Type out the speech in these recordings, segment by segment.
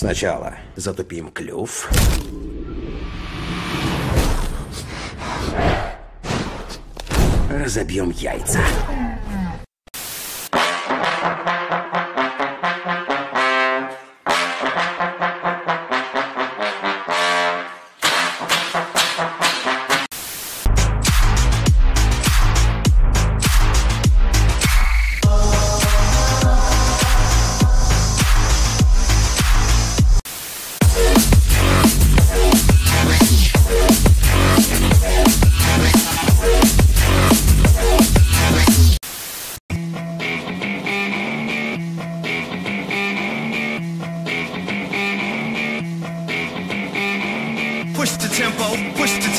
Сначала затупим клюв. Разобьем яйца.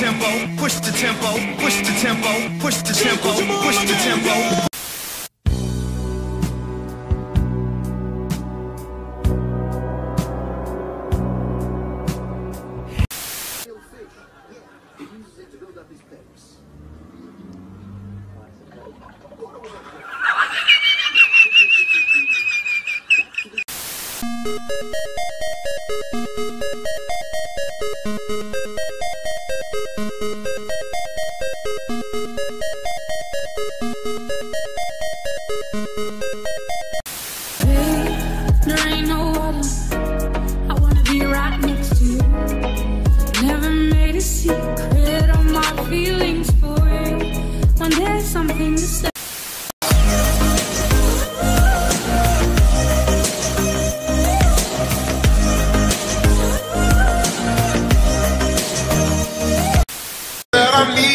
Tempo, push the tempo, push the tempo, push the tempo, push the tempo. There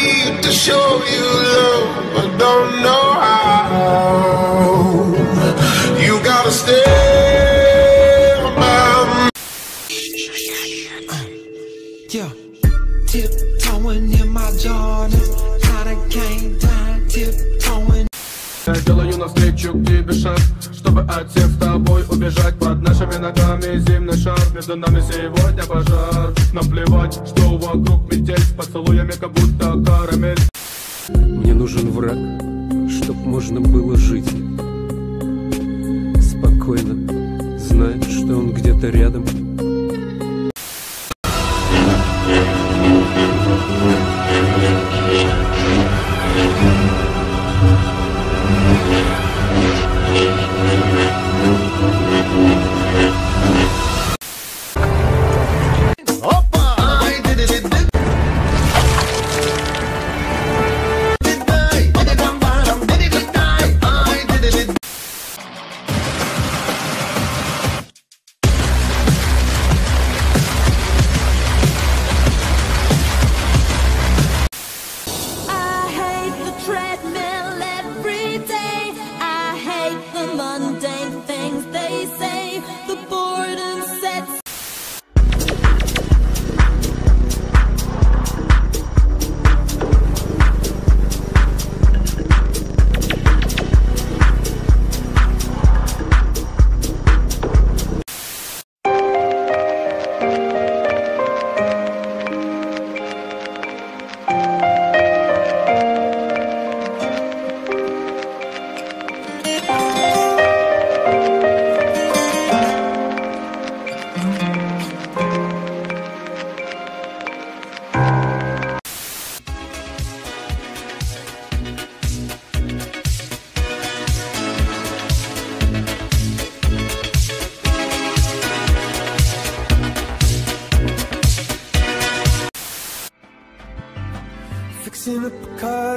need to show you love, but don't know how. Делаю навстречу к тебе шаг Чтобы от всех с тобой убежать Под нашими ногами. Зимний шар Между нами сегодня пожар. Нам плевать, что вокруг метель С поцелуями как будто карамель. Мне нужен враг, чтоб можно было жить Спокойно, зная, что он где-то рядом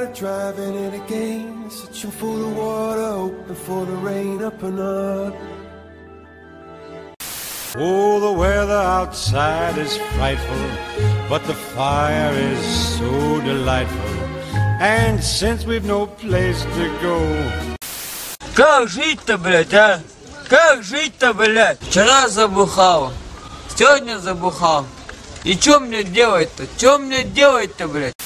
car, driving it again. Searching for the water, hoping for the rain up and up. Oh, the weather outside is frightful, but the fire is so delightful. And since we've no place to go, Как жить-то, блядь, а? Как жить-то, блядь? Вчера забухал, сегодня забухал. И чё мне делать-то? Чё мне делать-то, блядь?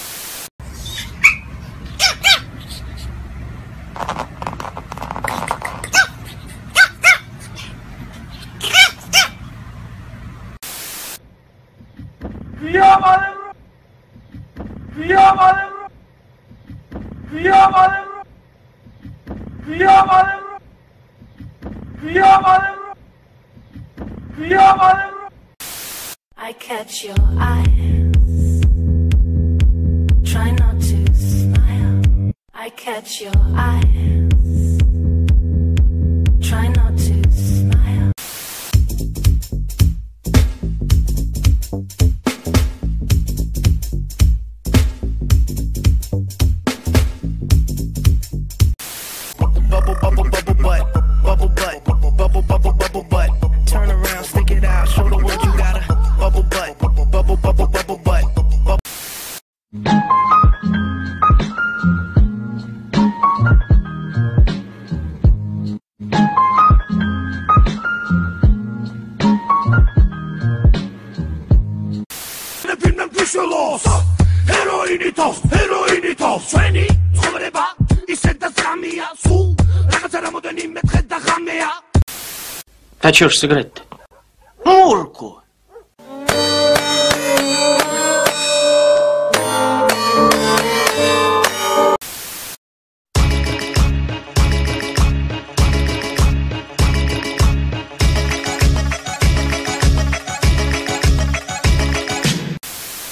I catch your eye. Catch your eyes. А чё ж сыграть-то? Мурку!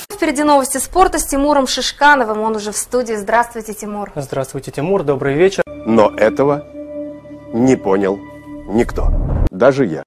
Впереди новости спорта с Тимуром Шишкановым. Он уже в студии. Здравствуйте, Тимур. Здравствуйте, Тимур. Добрый вечер. Но этого не понял никто. Даже я.